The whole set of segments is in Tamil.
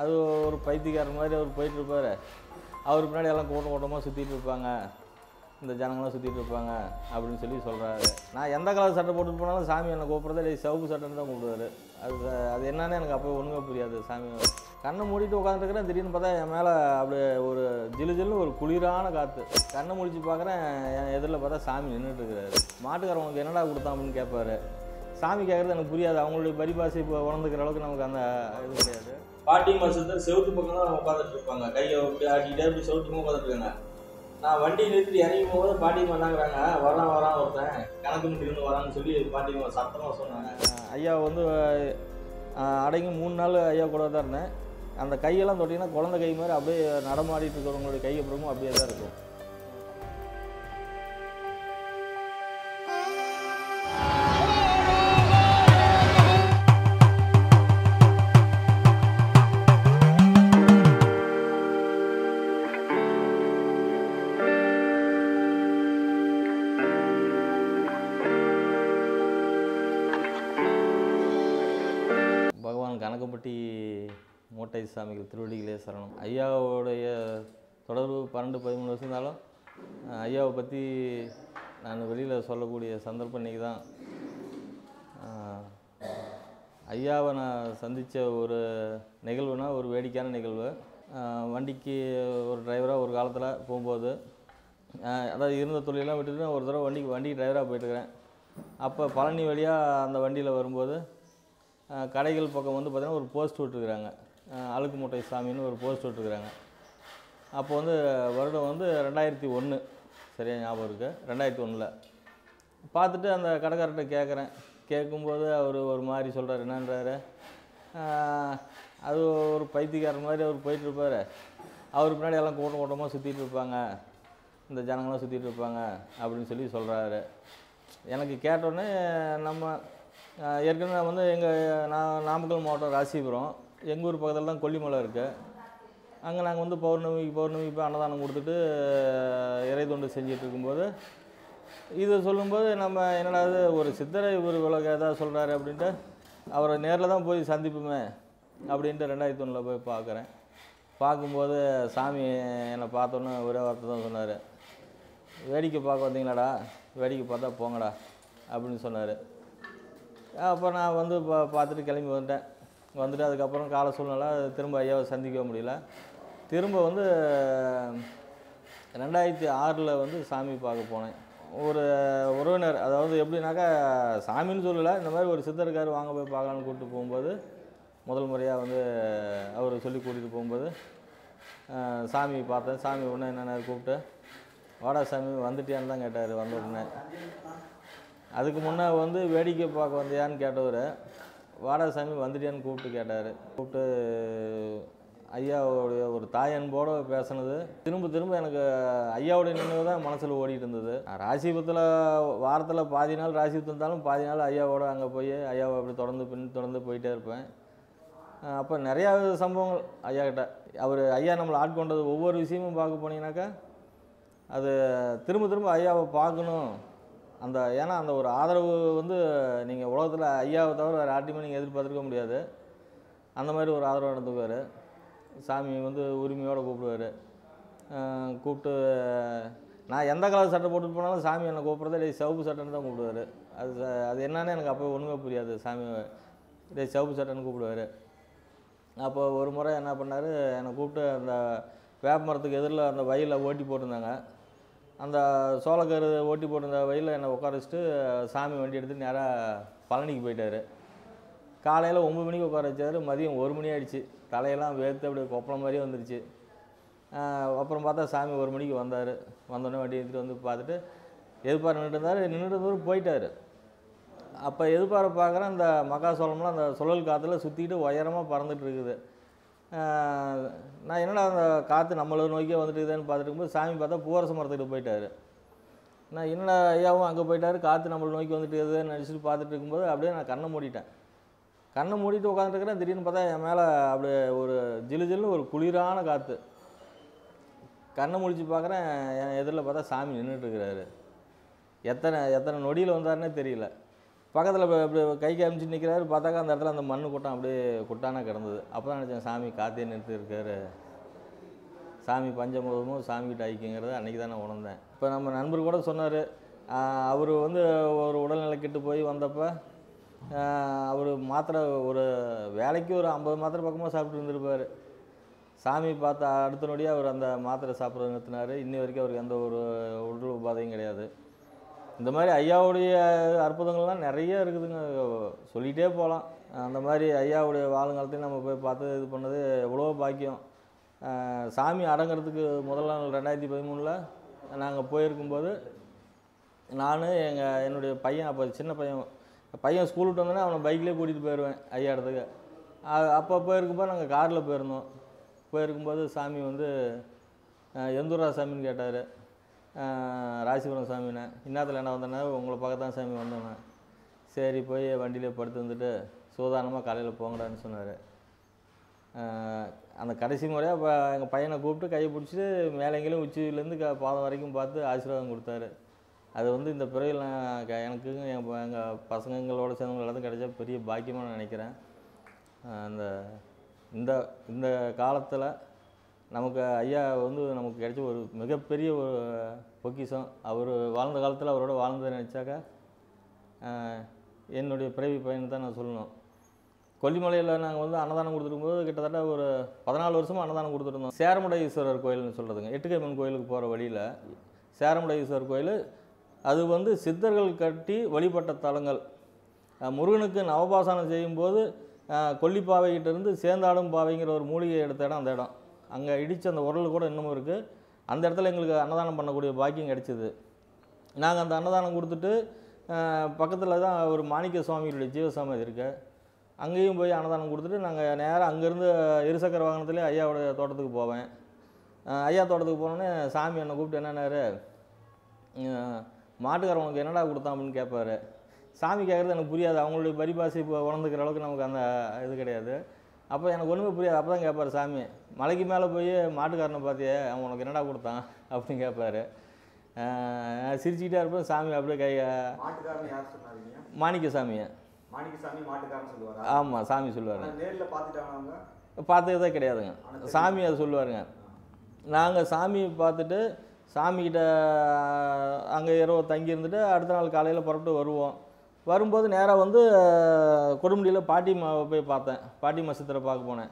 அது ஒரு பைத்தியக்காரர் மாதிரி அவர் போயிட்டு இருப்பார் அவர் பின்னாடி எல்லாம் கூட்டம் கூட்டமாக சுற்றிட்டு இருப்பாங்க இந்த ஜனங்களாம் சுற்றிட்டு இருப்பாங்க அப்படின்னு சொல்லி சொல்கிறாரு நான் எந்த கலர் சட்டை போட்டுட்டு போனாலும் சாமி என்னை கூப்பிட்றதே இல்லை சவுப்பு சட்டைன்னு தான் கூப்பிடுவாரு. அது அது என்னன்னு எனக்கு அப்போ ஒன்றுமே புரியாது சாமி. கண்ணை மூடிட்டு உட்காந்துருக்கிறேன் திடீர்னு பார்த்தா என் மேலே அப்படியே ஒரு ஜிலு ஜில்லுன்னு ஒரு குளிரான காற்று கண்ணை முடிச்சு பார்க்குறேன் என் எதிரில் பார்த்தா சாமி நின்றுட்டு இருக்கிறாரு மாட்டுக்காரவங்களுக்கு என்னடா கொடுத்தான் அப்படின்னு கேட்பாரு. சாமி கேட்குறது எனக்கு புரியாது. அவங்களுடைய பரிபாசை இப்போ உணர்ந்துக்கிற அளவுக்கு நமக்கு அந்த இது கிடையாது. பாட்டி மாசத்துல செவத்து பக்கம் தான் உட்காந்துட்டு இருப்பாங்க. கையை அப்படி ஆட்டிகிட்டே அப்படி செவுத்துக்கும் உட்காந்துட்டு நான் வண்டி நிறுத்திட்டு இறங்கி போகும்போது பாட்டிமா என்னங்கிறாங்க வரான் வரான் ஒருத்தன். கணக்கு முடிந்து வரான்னு சொல்லி பாட்டிமா சத்தமாக சொன்னாங்க. ஐயா வந்து அடங்கி மூணு நாள் ஐயா கூட தான் இருந்தேன். அந்த கையெல்லாம் தொட்டிங்கன்னா குழந்தை கை மாதிரி அப்படியே நடமாடிட்டு இருக்கிறவங்களுடைய கை அப்புறமும் அப்படியே தான் இருக்கும். மூட்டை சாமிகள் திருவள்ளிகளே சரணம். ஐயாவோடைய தொடர்பு பன்னெண்டு பதிமூணு வருஷம் இருந்தாலும் ஐயாவை பற்றி நான் வெளியில் சொல்லக்கூடிய சந்தர்ப்பம் இன்றைக்கி தான். ஐயாவை நான் சந்தித்த ஒரு நிகழ்வுனா ஒரு வேடிக்கையான நிகழ்வு. வண்டிக்கு ஒரு டிரைவராக ஒரு காலத்தில் போகும்போது அதாவது இருந்த தொழிலெலாம் விட்டுட்டு ஒரு தடவை வண்டிக்கு வண்டி டிரைவராக போயிட்டுருக்கிறேன். அப்போ பழனி வழியாக அந்த வண்டியில் வரும்போது கடைகள் பக்கம் வந்து பார்த்திங்கன்னா ஒரு போஸ்ட் விட்டுருக்குறாங்க. அழுக்கு மூட்டை சாமின்னு ஒரு போஸ்ட் விட்டுருக்குறாங்க. அப்போ வந்து வருடம் வந்து ரெண்டாயிரத்தி ஒன்று சரியாக ஞாபகம் இருக்குது ரெண்டாயிரத்தி ஒன்றில் பார்த்துட்டு அந்த கடைக்காரர்கிட்ட கேட்குறேன் கேட்கும்போது அவர் ஒரு மாதிரி சொல்கிறார் என்னன்றாரு? அது ஒரு பைத்தியக்காரர் மாதிரி அவர் போயிட்டுருப்பார். அவர் பின்னாடி எல்லாம் கூட்டம் கூட்டமாக சுற்றிட்டு இருப்பாங்க இந்த ஜனங்களாம் சுற்றிட்டு இருப்பாங்க அப்படின்னு சொல்லி சொல்கிறாரு எனக்கு கேட்டோடனே நம்ம ஏற்கனவே வந்து எங்கள் நான் நாமக்கல் மாவட்டம் ராசிபுரம். எங்கள் ஊர் பக்கத்தில் தான் கொல்லிமலை இருக்குது அங்கே நாங்கள் வந்து பௌர்ணமிக்கு பௌர்ணமிக்கு போய் அன்னதானம் கொடுத்துட்டு இறை தொண்டு செஞ்சுட்டு இருக்கும்போது இதை சொல்லும்போது நம்ம என்னடா இது ஒரு சித்தரை ஒரு இவ்வளோ ஏதாவது சொல்கிறாரு அப்படின்ட்டு அவரை நேரில் தான் போய் சந்திப்போமே அப்படின்ட்டு ரெண்டாயிரத்தி ஒன்றில் போய் பார்க்குறேன் பார்க்கும்போது சாமி என்னை பார்த்தோன்னே ஒரே வார்த்தை தான் சொன்னார். வேடிக்கை பார்க்க வந்தீங்களாடா? வேடிக்கை பார்த்தா போங்கடா அப்படின்னு சொன்னார். அப்போ நான் வந்து பா பார்த்துட்டு கிளம்பி வந்துட்டேன். வந்துட்டு அதுக்கப்புறம் கால சூழ்நிலை திரும்ப ஐயாவை சந்திக்க முடியல. திரும்ப வந்து ரெண்டாயிரத்தி ஆறில் வந்து சாமி பார்க்க போனேன். ஒரு உறவினர் அதாவது எப்படின்னாக்கா சாமின்னு சொல்லலை இந்த மாதிரி ஒரு சித்தருக்கார் வாங்க போய் பார்க்கலான்னு கூப்பிட்டு போகும்போது முதல் முறையாக வந்து அவர் சொல்லி கூட்டிகிட்டு போகும்போது சாமி பார்த்தேன். சாமி உடனே என்னென்ன கூப்பிட்டு வாடா சாமி வந்துட்டியான்னு தான் கேட்டார் வந்த உடனே. அதுக்கு முன்னே வந்து வேடிக்கை பார்க்க வந்தியான்னு கேட்டவர் வாடகை சாமி வந்துட்டியான்னு கூப்பிட்டு கேட்டார். கூப்பிட்டு ஐயாவுடைய ஒரு தாய் அன்போடு பேசினது. திரும்ப திரும்ப எனக்கு ஐயாவுடைய நினைவு தான் மனசில் ஓடிட்டு இருந்தது. ராசிபத்தில் வாரத்தில் பாதி நாள் ராசிபத்தில் இருந்தாலும் பாதி நாள் ஐயாவோட அங்கே போய் ஐயாவை அப்படி தொடர்ந்து பின் தொடர்ந்து போயிட்டே இருப்பேன். அப்போ நிறையா சம்பவங்கள் ஐயா கிட்ட. அவர் ஐயா நம்மளை ஆட்கொண்டது ஒவ்வொரு விஷயமும் பார்க்க போனீங்கன்னாக்கா அது திரும்ப திரும்ப ஐயாவை பார்க்கணும். அந்த ஏன்னா அந்த ஒரு ஆதரவு வந்து நீங்கள் உலகத்தில் ஐயாவை தவிர வேறு யார்ட்டையுமே நீங்கள் எதிர்பார்த்துருக்க முடியாது. அந்த மாதிரி ஒரு ஆதரவு நடந்துக்குவார். சாமி வந்து உரிமையோடு கூப்பிடுவார். கூப்பிட்டு நான் எந்த கலர் சட்டை போட்டுட்டு போனாலும் சாமி என்னை கூப்பிட்றதே டேய் சிவப்பு சட்டைன்னு தான் கூப்பிடுவார். அது அது என்னன்னு எனக்கு அப்போ ஒன்றுமே புரியாது. சாமி இதே சிவப்பு சட்டைன்னு கூப்பிடுவார். அப்போ ஒரு முறை என்ன பண்ணார் என்னை கூப்பிட்டு அந்த வேப்ப மரத்துக்கு எதிரில் அந்த வயலில் ஓட்டி போட்டிருந்தாங்க. அந்த சோளக்கரு ஓட்டி போட்டிருந்த வயலில் என்னை உட்கார வச்சுட்டு சாமி வண்டி எடுத்துகிட்டு நேராக பழனிக்கு போயிட்டார். காலையில் ஒம்பது மணிக்கு உட்கார வச்சார். மதியம் ஒரு மணி ஆகிடுச்சு தலையெல்லாம் வேர்த்து அப்படியே கொப்பளம் மாதிரியே வந்துருச்சு. அப்புறம் பார்த்தா சாமி ஒரு மணிக்கு வந்தார். வந்தோடனே வண்டி எடுத்துகிட்டு வந்து பார்த்துட்டு எதிர்பார நின்றுட்டு இருந்தார். நின்றுட்டு தூரம் போயிட்டார். அப்போ எதிர்பார பார்க்குறேன் அந்த மக்காசோளம்லாம் அந்த சுழல் காற்றுல சுற்றிக்கிட்டு உயரமாக பறந்துட்டு இருக்குது. நான் என்னடா அந்த காற்று நம்மளை நோக்கியே வந்துட்டு இருக்குதுன்னு பார்த்துட்டு இருக்கும்போது சாமி பார்த்தா பூவரச மரத்துக்கிட்ட போயிட்டார். நான் என்னடா ஐயாவும் அங்கே போயிட்டார் காற்று நம்மளை நோக்கி வந்துட்டு இருக்குதுன்னு நினச்சிட்டு பார்த்துட்டு இருக்கும்போது அப்படியே நான் கண்ணை மூடிட்டேன். கண்ணை மூடிட்டு உட்காந்துருக்கிறேன் திடீர்னு பார்த்தா என் மேலே அப்படியே ஒரு ஜிலு ஜில்லு ஒரு குளிரான காற்று கண்ணை முழிச்சு பார்க்குறேன் என் எதிரில் பார்த்தா சாமி நின்றுட்டு இருக்கிறாரு. எத்தனை எத்தனை நொடியில் வந்தாருன்னே தெரியல. பக்கத்தில் இப்படி கை காமிச்சு நிற்கிறாரு பார்த்தாக்கா அந்த இடத்துல அந்த மண் கூட்டம் அப்படியே குட்டானா கிடந்தது. அப்போ தான் நினச்சேன் சாமி காத்தே நிறுத்திருக்காரு சாமி பஞ்சமுகமும் சாமிகிட்ட ஐக்கியங்கிறத அன்றைக்கி தான் நான் உணர்ந்தேன். இப்போ நம்ம நண்பர் கூட சொன்னார் அவர் வந்து ஒரு உடல்நிலை கெட்டு போய் வந்தப்போ அவர் மாத்திரை ஒரு வேலைக்கு ஒரு ஐம்பது மாத்திரை பக்கமாக சாப்பிட்டு இருந்திருப்பார். சாமி பார்த்த அடுத்த நொடியாக அவர் அந்த மாத்திரை சாப்பிட்றது நிறுத்தினார். இன்னி வரைக்கும் அவருக்கு எந்த ஒரு உடல் உபாதையும் கிடையாது. இந்த மாதிரி ஐயாவுடைய அற்புதங்கள்லாம் நிறைய இருக்குதுங்க. சொல்லிகிட்டே போகலாம் அந்த மாதிரி ஐயாவுடைய வாழ்ங்காலத்தையும் நம்ம போய் பார்த்து இது பண்ணது எவ்வளோ பாக்கியம். சாமி அடங்குறதுக்கு முதல் நாள் ரெண்டாயிரத்தி பதிமூணில் நாங்கள் போயிருக்கும்போது நான் எங்கள் என்னுடைய பையன் அப்போ சின்ன பையன் பையன் ஸ்கூல் விட்டு வந்தோடனே அவனை பைக்லேயே கூட்டிகிட்டு போயிடுவேன் ஐயா இடத்துக்கு. அ- அப்போ போயிருக்கும்போது நாங்கள் காரில் போயிருந்தோம். போயிருக்கும்போது சாமி வந்து எந்தூரா சாமின்னு கேட்டார். ராசிபுரம் சாமிண்ணே. இன்னாத்தில் என்ன வந்தேன்னா உங்களை பக்கத்தான் சாமி வந்தோண்ணே. சரி போய் வண்டியிலே படுத்து வந்துட்டு சூதானமாக காலையில் போங்கடான்னு சொன்னார். அந்த கடைசி முறையாக இப்போ எங்கள் பையனை கூப்பிட்டு கையை பிடிச்சிட்டு மேலேங்கிலும் உச்சியிலேருந்து க பாதம் வரைக்கும் பார்த்து ஆசீர்வாதம் கொடுத்தாரு. அது வந்து இந்த பிறகு நான் க- என் ப- எங்கள் பசங்களோட சேர்ந்தவங்க எல்லாத்தையும் கிடைச்சா பெரிய பாக்கியமாக நான் நினைக்கிறேன். அந்த இந்த இந்த காலத்தில் நமக்கு ஐயா வந்து நமக்கு கிடைச்ச ஒரு மிகப்பெரிய ஒரு பொக்கிஷம். அவர் வாழ்ந்த காலத்தில் அவரோட வாழ்ந்ததை நினச்சாக்கா என்னுடைய பிறவி பையன் தான் நான் சொல்லணும். கொல்லிமலையில் நாங்கள் வந்து அன்னதானம் கொடுத்துருக்கும்போது கிட்டத்தட்ட ஒரு பதினாலு வருஷமாக அன்னதானம் கொடுத்துருந்தோம். சேரமுடை ஈஸ்வரர் கோயில்னு சொல்கிறதுங்க எட்டுக்கைமன் கோயிலுக்கு போகிற வழியில் சேரமுடை ஈஸ்வரர் கோயில் அது வந்து சித்தர்கள் கட்டி வழிபட்ட தலங்கள். முருகனுக்கு நவபாசனம் செய்யும்போது கொல்லிப்பாவைகிட்டேருந்து சேந்தாடும் பாவைங்கிற ஒரு மூலிகை எடுத்த இடம் அந்த இடம். அங்கே இடித்த அந்த உரல் கூட இன்னமும் இருக்குது அந்த இடத்துல எங்களுக்கு அன்னதானம் பண்ணக்கூடிய பாக்கியம் கிடைச்சிது. நாங்கள் அந்த அன்னதானம் கொடுத்துட்டு பக்கத்தில் தான் ஒரு மாணிக்க சுவாமிகளுடைய ஜீவசமாதி இருக்கு. அங்கேயும் போய் அன்னதானம் கொடுத்துட்டு நாங்கள் நேராக அங்கேருந்து இருசக்கர வாகனத்துலேயே ஐயாவோட தோட்டத்துக்கு போவேன். ஐயா தோட்டத்துக்கு போனோடனே சாமி என்னை கூப்பிட்டு என்னன்னாரு? அஹ் மாட்டுக்காரன் உனக்கு என்னடா கொடுத்தான்? அப்படின்னு கேட்பாரு சாமி கேட்குறது எனக்கு புரியாது. அவங்களுடைய பரிபாசை இப்போ உணர்ந்துக்கிற அளவுக்கு நமக்கு அந்த இது கிடையாது. அப்போ எனக்கு ஒன்றுமே புரியாது. அப்போ தான் கேட்பாரு சாமி மலைக்கு மேலே போய் மாட்டுக்காரனை பார்த்தியே? அவன் உனக்கு என்னடா கொடுத்தான்? அப்படின்னு கேட்பாரு சிரிச்சுக்கிட்டே இருப்பேன். சாமி அப்படியே கை மாணிக்க சாமியை ஆமாம் சாமி சொல்லுவார். பார்த்ததே கிடையாதுங்க. சாமி அதை சொல்லுவாருங்க. நாங்கள் சாமி பார்த்துட்டு சாமிக்கிட்ட அங்கே இரவு தங்கி இருந்துட்டு அடுத்த நாள் காலையில் புறப்பட்டு வருவோம். வரும்போது நேராக வந்து கொடுமுடியில் பாட்டி மா போய் பார்த்தேன். பாட்டி மசத்தரை பார்க்க போனேன்.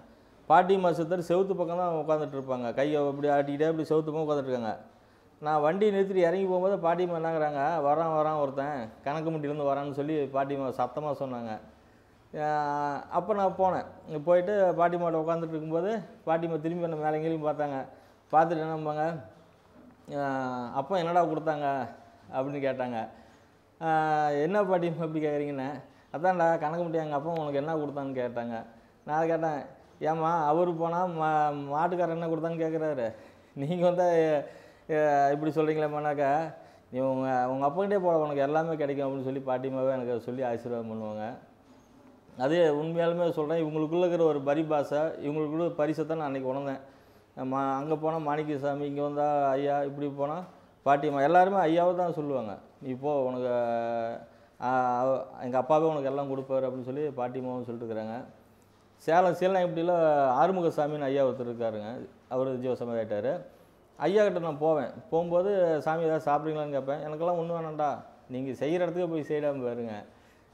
பாட்டி மசத்தர் செவுத்து பக்கம் தான் உட்காந்துட்டு இருப்பாங்க. கையை இப்படி ஆட்டிக்கிட்டே இப்படி செவுத்து பக்கம் உட்காந்துட்டு நான் வண்டி நிறுத்திட்டு இறங்கி போகும்போது பாட்டிமா என்னங்கிறாங்க வரான் வரான் ஒருத்தன். கணக்கு முட்டிலேருந்து வரான்னு சொல்லி பாட்டிமா சத்தமாக சொன்னாங்க. அப்போ நான் போனேன். இங்க போயிட்டு பாட்டிமாவோட உட்காந்துட்டு இருக்கும்போது பாட்டிமா திரும்பி என்ன மேலே எங்கேயும் பார்த்தாங்க. பார்த்துட்டு என்னம்பாங்க ஆஹ் அப்போ என்னடா கொடுத்தாங்க? அப்படின்னு கேட்டாங்க. என்ன பாட்டி அப்படி கேட்குறீங்கன்னு அதான்டா கணக்கு முட்டி எங்கள் அப்பா உனக்கு என்ன கொடுத்தான்னு கேட்டாங்க. நான் கேட்டேன் ஏம்மா அவர் போனால் மா மாட்டுக்காரர் என்ன கொடுத்தான்னு கேட்குறாரு நீங்கள் வந்து இப்படி சொல்கிறீங்களேம்மானாக்கா நீ உங்கள் உங்கள் அப்பங்கிட்டே போட உனக்கு எல்லாமே கிடைக்கும் அப்படின்னு சொல்லி பாட்டிமாவே எனக்கு சொல்லி ஆசீர்வாதம் பண்ணுவாங்க. அதே உண்மையாலுமே சொல்கிறேன் இவங்களுக்குள்ள இருக்கிற ஒரு பரிபாஷை இவங்களுக்குள்ள பரிசை தான் நான் அன்றைக்கி உணர்ந்தேன். மா அங்கே போனால் மாணிக்க சாமி இங்கே வந்தால் ஐயா இப்படி போனால் பாட்டியம்மா எல்லாருமே ஐயாவை தான் சொல்லுவாங்க. நீ போ உனக்கு எங்கள் அப்பாவே உனக்கு எல்லாம் கொடுப்பாரு அப்படின்னு சொல்லி பாட்டி சொல்லிட்டு இருக்கிறாங்க சேலம் சீலநாயப்பட்டியில் ஆறுமுக சாமின்னு ஐயா ஒருத்தர் இருக்காருங்க. அவர் ஜீவசமாதி ஆயிட்டாரு. ஐயா கிட்ட நான் போவேன். போகும்போது சாமி ஏதாவது சாப்பிட்றீங்களான்னு கேட்பேன். எனக்கெல்லாம் ஒன்றும் வேணாண்டா நீங்கள் செய்கிற இடத்துக்கு போய் செய்யாமல் பாருங்க.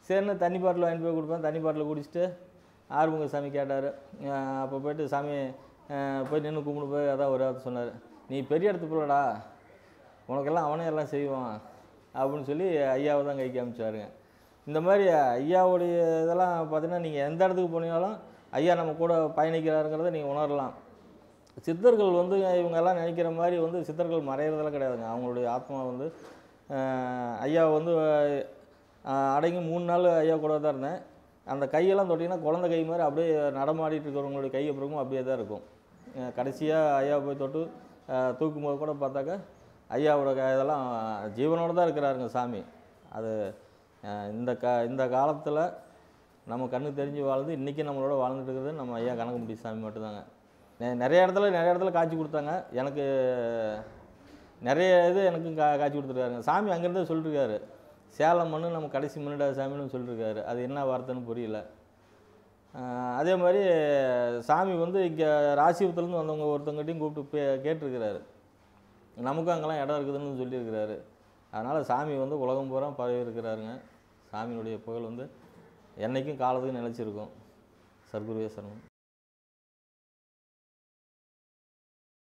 சரின்னு தண்ணி பாட்டில் வாங்கி போய் கொடுப்பேன். தண்ணி பாட்டில் குடிச்சிட்டு ஆறுமுக சாமி கேட்டார் அப்போ போயிட்டு சாமி போய் நின்று கும்பிடு போய் அதான் ஒரு சொன்னார். நீ பெரிய இடத்து பிள்ளடா உனக்கெல்லாம் அவனே எல்லாம் செய்வான். அப்படின்னு சொல்லி ஐயாவை தான் கை காமிச்சாருங்க இந்த மாதிரி ஐயாவுடைய இதெல்லாம் பார்த்தீங்கன்னா நீங்கள் எந்த இடத்துக்கு போனீங்கனாலும் ஐயா நம்ம கூட பயணிக்கிறாருங்கிறத நீங்கள் உணரலாம். சித்தர்கள் வந்து இவங்கெல்லாம் நினைக்கிற மாதிரி வந்து சித்தர்கள் மறையிறதெல்லாம் கிடையாதுங்க. அவங்களுடைய ஆத்மா வந்து ஐயா வந்து அடங்கி மூணு நாள் ஐயா கூட தான் இருந்தேன். அந்த கையெல்லாம் தொட்டிங்கன்னா குழந்த கை மாதிரி அப்படியே நடமாடிட்டு இருக்கிறவங்களுடைய கை எப்படிமோ அப்படியே தான் இருக்கும். கடைசியாக ஐயா போய் தொட்டு தூக்கும் தூக்கும்போது கூட பார்த்தாக்கா ஐயாவோட க- இதெல்லாம் ஜீவனோடு தான் இருக்கிறாருங்க சாமி. அது இந்த க இந்த காலத்தில் நம்ம கண்ணு தெரிஞ்சு வாழ்ந்து இன்றைக்கி நம்மளோட வாழ்ந்துட்டு இருக்கிறது நம்ம ஐயா கணக்குமுடி சாமி மட்டும்தாங்க. நிறைய இடத்துல நிறைய இடத்துல காட்சி கொடுத்தாங்க. எனக்கு நிறைய இது எனக்கு கா காட்சி கொடுத்துருக்காருங்க. சாமி அங்கேருந்தே சொல்லிட்டுருக்காரு சேலம் மண்ணு நம்ம கடைசி மண்ணுடா சாமின்னு சொல்லியிருக்காரு அது என்ன வார்த்தைன்னு புரியல. அதே மாதிரி சாமி வந்து இங்கே ராசிபுரத்துலேருந்து வந்தவங்க ஒருத்தவங்ககிட்டையும் கூப்பிட்டு பே கேட்டிருக்கிறாரு. நமக்கும் அங்கெல்லாம் இடம் இருக்குதுன்னு சொல்லியிருக்கிறாரு. அதனால் சாமி வந்து உலகம் பூரா பரவி இருக்கிறாருங்க சாமியினுடைய புகழ் வந்து என்றைக்கும் காலத்துக்கும் நிலைச்சிருக்கும். சர்க்குருவே சரணம்.